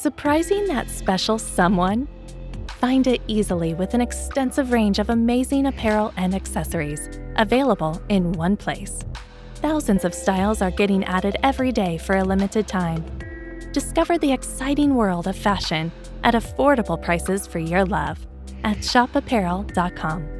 Surprising that special someone? Find it easily with an extensive range of amazing apparel and accessories available in one place. Thousands of styles are getting added every day for a limited time. Discover the exciting world of fashion at affordable prices for your love at shoppeapparel.com.